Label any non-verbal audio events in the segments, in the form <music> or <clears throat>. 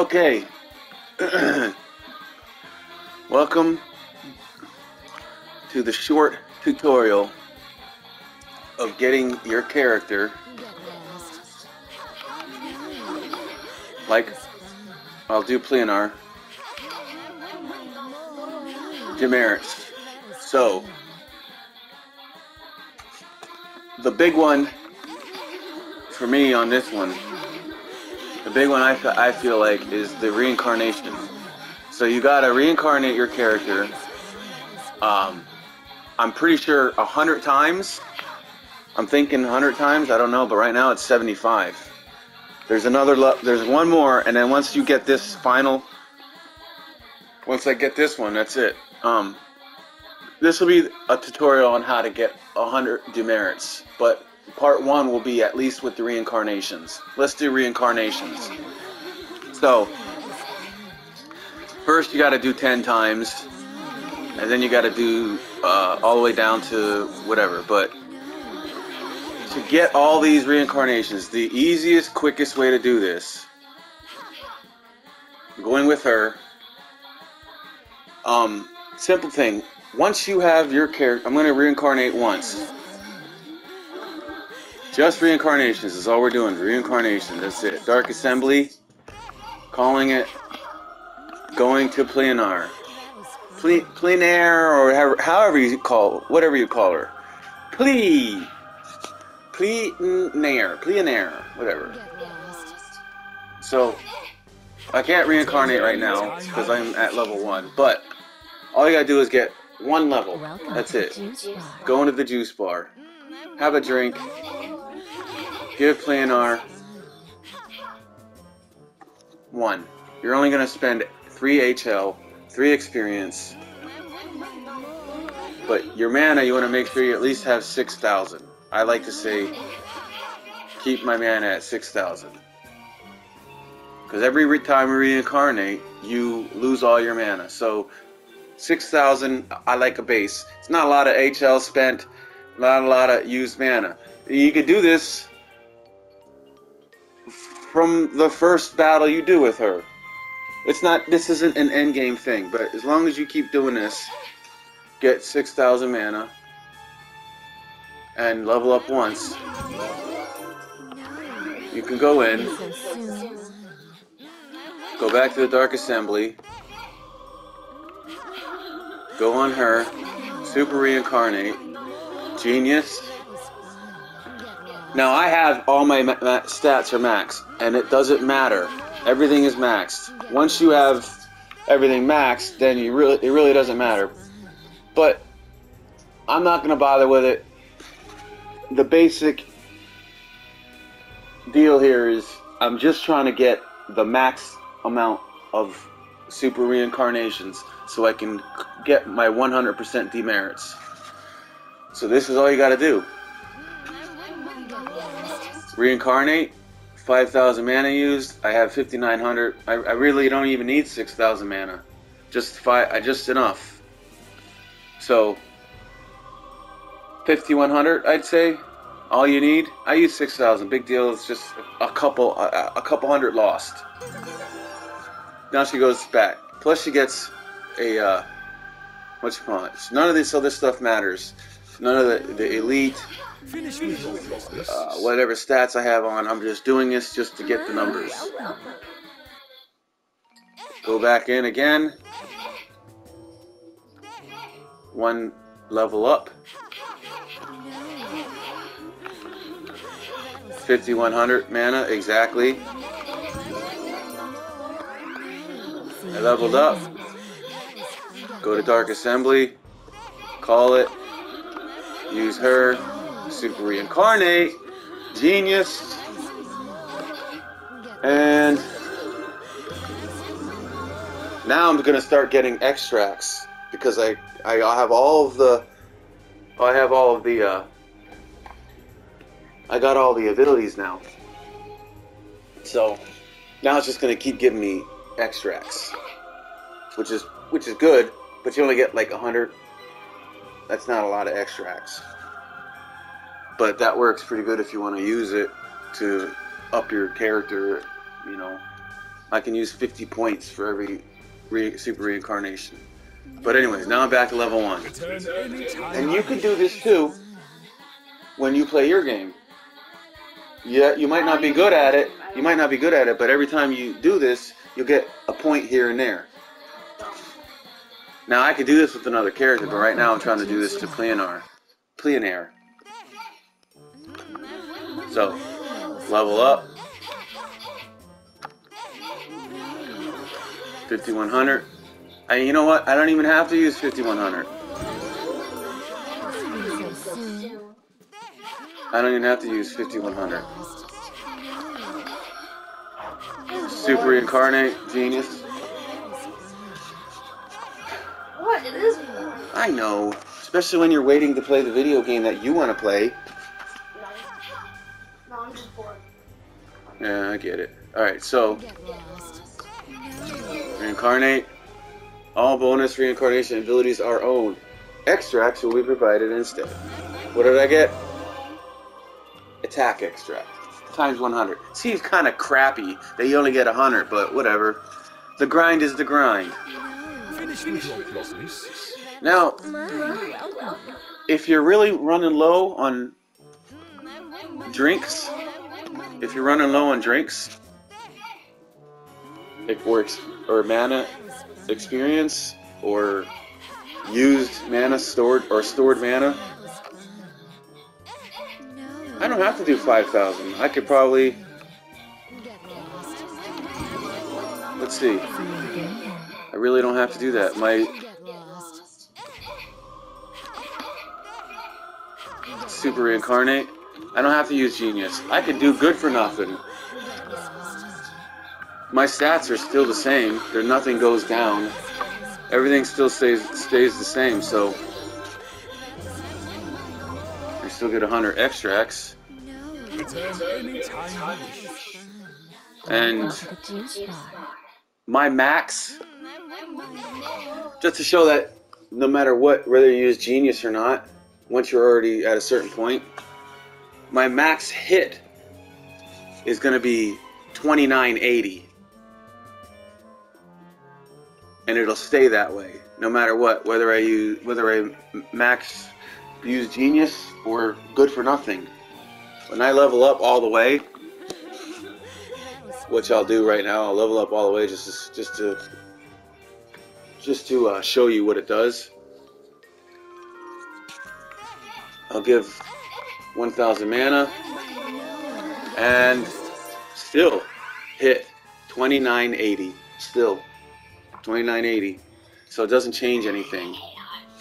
Okay. <clears throat> Welcome to the short tutorial of getting your character like I'll do Pleonar demerits. So the big one for me on this one the big one I, I feel like is the reincarnation. So you gotta reincarnate your character. Um, I'm pretty sure a hundred times. I'm thinking hundred times. I don't know, but right now it's 75. There's another. There's one more, and then once you get this final, once I get this one, that's it. Um, this will be a tutorial on how to get a hundred demerits, but part one will be at least with the reincarnations. Let's do reincarnations. So, first you got to do 10 times, and then you got to do uh, all the way down to whatever. But to get all these reincarnations, the easiest, quickest way to do this, going with her, um, simple thing. Once you have your character, I'm going to reincarnate once. Just reincarnations is all we're doing. Reincarnation. That's it. Dark Assembly. Calling it. Going to Pleonar. Ple- Pleinair or however, however you call whatever you call her. Ple. Pleinair. Pleonair. Whatever. So I can't reincarnate right now because I'm at level one. But all you gotta do is get one level. That's it. Go into the juice bar. Have a drink. Give R. One. You're only going to spend 3 HL, 3 experience. But your mana, you want to make sure you at least have 6,000. I like to say keep my mana at 6,000. Because every time you reincarnate, you lose all your mana. So 6,000, I like a base. It's not a lot of HL spent, not a lot of used mana. You could do this from the first battle you do with her. It's not. This isn't an end game thing, but as long as you keep doing this, get six thousand mana, and level up once, you can go in, go back to the Dark Assembly, go on her, super reincarnate, genius. Now I have all my stats are maxed, and it doesn't matter. Everything is maxed. Once you have everything maxed, then you really it really doesn't matter. But I'm not gonna bother with it. The basic deal here is I'm just trying to get the max amount of super reincarnations so I can get my 100% demerits. So this is all you gotta do. Reincarnate, 5,000 mana used. I have 5,900. I, I really don't even need 6,000 mana. Just five, I just enough. So, 5,100, I'd say. All you need. I use 6,000. Big deal. It's just a couple, a, a couple hundred lost. Now she goes back. Plus she gets a, uh, what you call it? None of this other stuff matters. None of the, the elite, Finish me uh, whatever stats I have on. I'm just doing this just to get the numbers. Go back in again. One level up. 5100 mana, exactly. I leveled up. Go to Dark Assembly. Call it. Use her. Super Reincarnate. Genius. And now I'm gonna start getting extracts because I I have all of the I have all of the uh, I got all the abilities now. So now it's just gonna keep giving me extracts, which is which is good, but you only get like a hundred. That's not a lot of extracts, but that works pretty good if you want to use it to up your character, you know, I can use 50 points for every re super reincarnation. But anyways, now I'm back to level 1. And you could do this too when you play your game. Yeah, you might not be good at it. You might not be good at it, but every time you do this, you'll get a point here and there. Now I could do this with another character, but right now I'm trying to do this to Pleonar. Pleonair. So, level up. 5100. And you know what? I don't even have to use 5100. I don't even have to use 5100. Super reincarnate, genius. What? It is. I know, especially when you're waiting to play the video game that you want to play. Yeah, I get it. Alright, so reincarnate. All bonus reincarnation abilities are owned. Extracts will be provided instead. What did I get? Attack extract. Times 100. Seems kind of crappy that you only get 100, but whatever. The grind is the grind. Now, if you're really running low on drinks, if you're running low on drinks, it works, or mana experience, or used mana stored, or stored mana, I don't have to do 5,000. I could probably, let's see, I really don't have to do that. My super reincarnate, I don't have to use genius. I could do good for nothing. My stats are still the same. There nothing goes down. Everything still stays stays the same, so I still get 100 extracts. And my max, just to show that no matter what, whether you use genius or not, once you're already at a certain point, my max hit is going to be 2980. And it'll stay that way no matter what, whether I use whether I max use genius or good for nothing. When I level up all the way, which I'll do right now, I'll level up all the way just to, just to just to uh, show you what it does. I'll give 1,000 mana and still hit 2980. Still 2980. So it doesn't change anything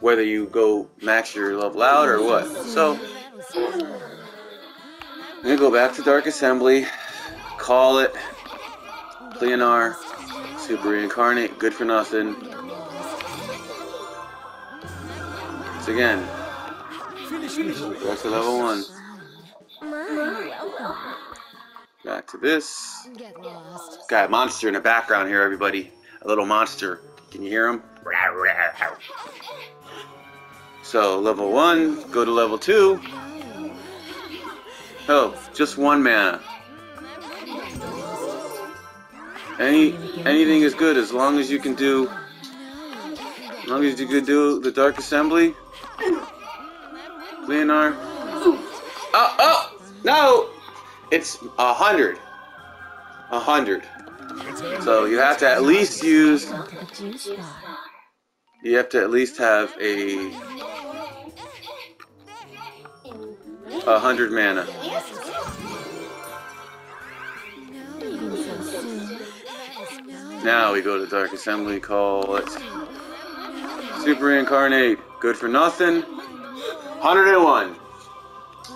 whether you go max your level out or what. So I'm gonna go back to Dark Assembly, call it Pleonar, Super Reincarnate, good for nothing. Once again, back to level one. Back to this. Got a monster in the background here, everybody. A little monster. Can you hear him? So, level one, go to level two. Oh, just one mana. Any anything is good as long as you can do as long as you can do the Dark Assembly. Leonard. Oh, oh, no! It's a hundred. A hundred. So you have to at least use, you have to at least have a, a hundred mana. Now we go to Dark Assembly, call it Super Reincarnate. Good for nothing. 101.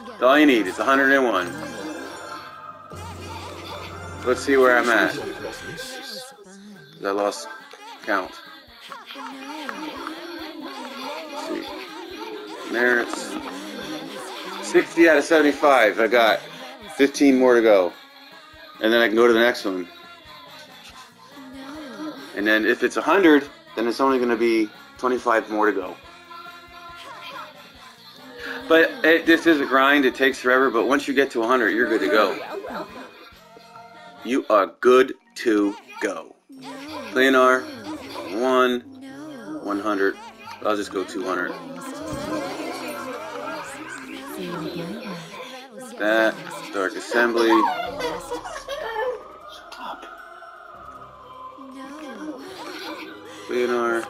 That's all you need is 101. Let's see where I'm at. I lost count. Let's see. There it's 60 out of 75. I got 15 more to go. And then I can go to the next one. And then if it's 100, then it's only going to be 25 more to go. But it, this is a grind. It takes forever. But once you get to 100, you're good to go. You are good to go. Leonard, one, 100. I'll just go 200. See you. That, Dark assembly. No. Leonard,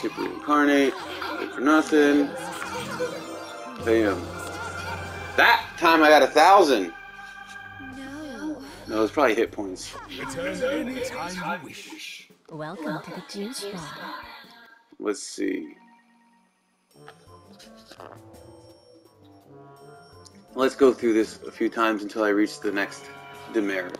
chip reincarnate, good for nothing. Bam. That time I got a thousand. No. No, it's probably hit points. Return any time you wish. Welcome to the juice bar. Let's see. Let's go through this a few times until I reach the next demerit.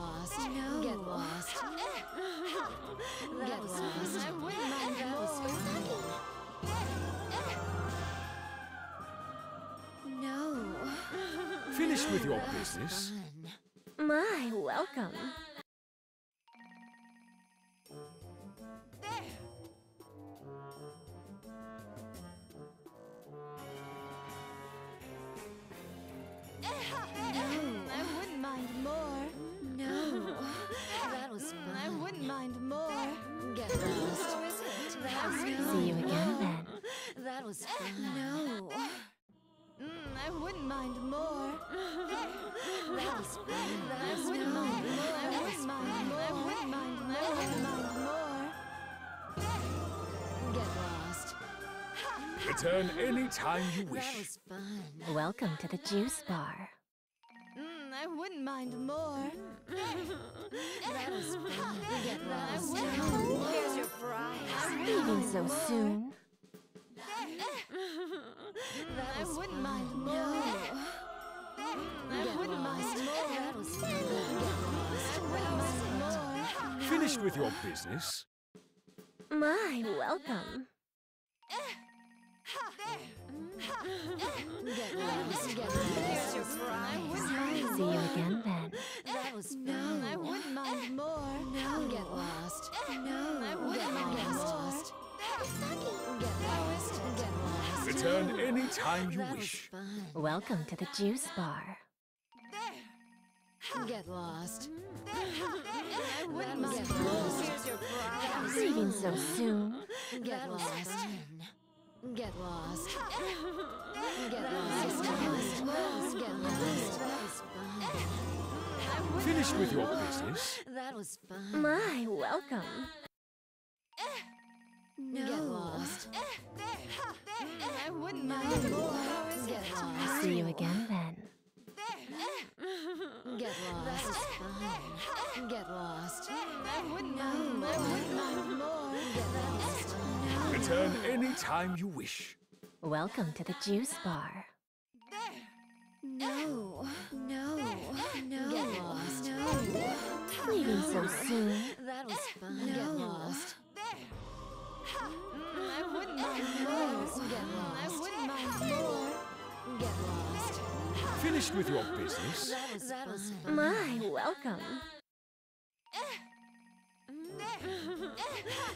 Lost. No. Get lost. Get lost. I wouldn't mind that was No. Finished with your business. My, welcome. That was eh, fun. No. Eh. Mm, I wouldn't mind more. <laughs> That was fun. Eh, I wouldn't mind more. I wouldn't mind more. I wouldn't mind more. I wouldn't mind more. Get lost. Return any time you That wish. was fun. Welcome to the juice bar. Mm, I wouldn't mind more. <laughs> that was fun. Get lost. Here's your prize. Leaving so soon. That I wouldn't mind more. I wouldn't mind more. That was fun. Get lost. I wouldn't mind more. Finished with your business. My, welcome. Get lost. Get lost. Here's your prize. See you again then. That was fun. I wouldn't mind more. No. Get lost. No. I wouldn't mind get lost. Get lost. Get lost. Return any time you That wish. fun. Welcome to the juice bar. Get lost. I wouldn't mind more. Here's your prize. Leaving so soon. Get lost. Get lost. <laughs> Get lost. Get lost. Get lost. That. Finished with your business. That was fun. My, welcome. Mm, get lost. I wouldn't mind more. Get lost. See you again then. Get lost. That was fun. Get lost. I wouldn't mind. I wouldn't mind more. Get lost. Return any time you wish. Welcome to the juice bar. No. No. No. Get lost. No. Leaving so soon. That was fun. Get Finished with your business. That was that was fun. My, welcome.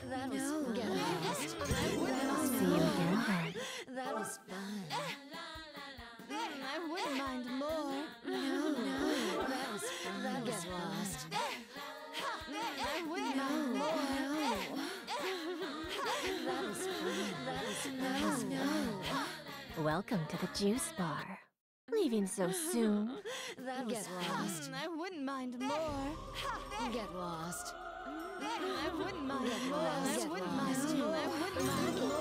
That was fun. Get lost. I wouldn't mind See you again then. That was fun. I wouldn't mind more. No. That was fun. That Get lost. I wouldn't mind more. That was fun. That was fun. That was fun. Welcome to the juice bar. Leaving so soon. <laughs> That was Get lost. <laughs> I wouldn't mind more. <laughs> Get lost. I wouldn't mind more. I wouldn't mind more. I wouldn't mind more.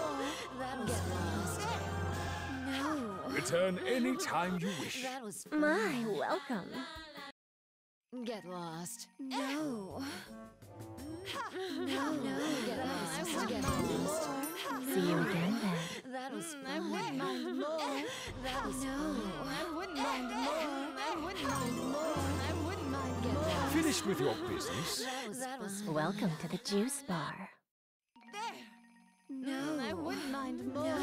That was Get lost. No. Return any time you wish. That was fun. My, welcome. Get lost. Eh. No. No, no. Get lost. Get lost. See you again then. That was fun. I wouldn't mind eh. more. That was fun. I wouldn't mind more. I wouldn't mind more. I wouldn't mind more. Finished with your business. That was that was. Welcome to the juice bar. No, I wouldn't mind more. Get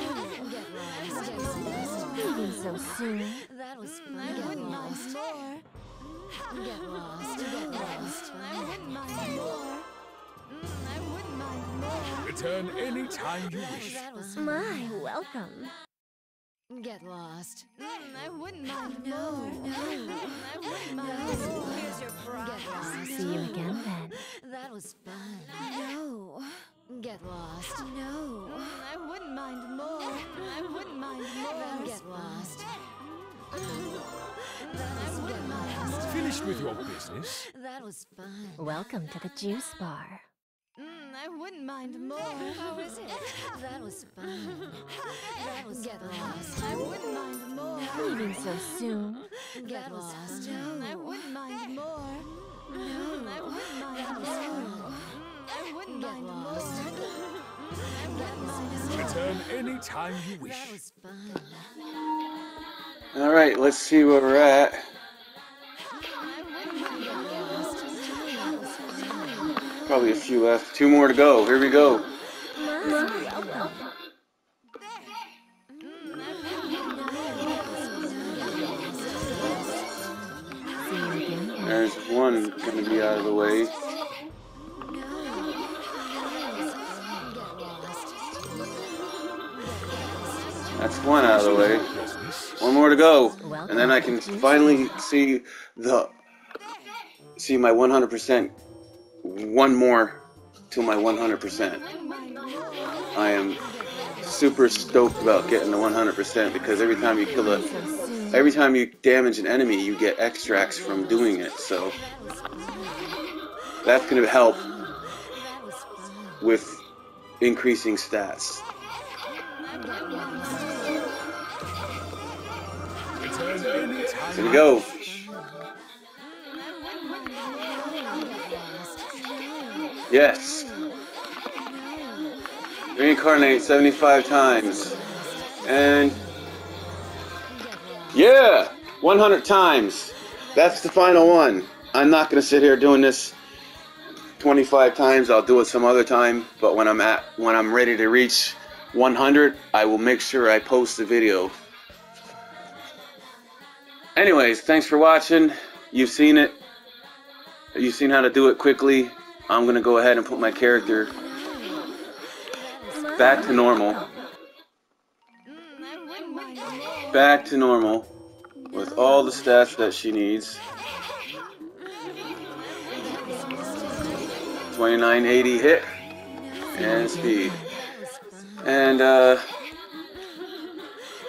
lost. Get lost. Leaving so soon. That was fun. I wouldn't mind more. Get lost. Get lost. I wouldn't mind more. I wouldn't mind Return any time you wish. My, welcome. Get lost. I wouldn't mind <laughs> no, more. No, I wouldn't mind more. Here's your prize. Get lost. See you again then. That was fun. No. Get lost. No. I wouldn't mind more. I wouldn't mind more. Get lost. I wouldn't mind more. Finished with your business? That was fun. Welcome to the juice bar. Mm, I wouldn't mind more. How is it? That was fun. That was Get lost. I wouldn't mind more. Leaving so soon. Get lost. No. I wouldn't mind more. No, I wouldn't mind more. I wouldn't mind more. I wouldn't mind more. Return any time you That was fun. All right, let's see where we're at. Probably a few left. Two more to go. Here we go. There's one gonna be out of the way. That's one out of the way. One more to go, and then I can finally see the see my 100%. One more to my 100%. I am super stoked about getting the 100% because every time you kill a every time you damage an enemy, you get extracts from doing it. So that's gonna help That was fun. with increasing stats. Here we go. Yes. Reincarnate 75 times. And yeah, 100 times. That's the final one. I'm not going to sit here doing this 25 times. I'll do it some other time, but when I'm at when I'm ready to reach 100, I will make sure I post the video. Anyways, thanks for watching. You've seen it. You've seen how to do it quickly. I'm to go ahead and put my character back to normal. Back to normal with all the stats that she needs. 2980 hit and speed. And uh,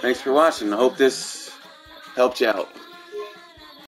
thanks for watching. I hope this helped you out.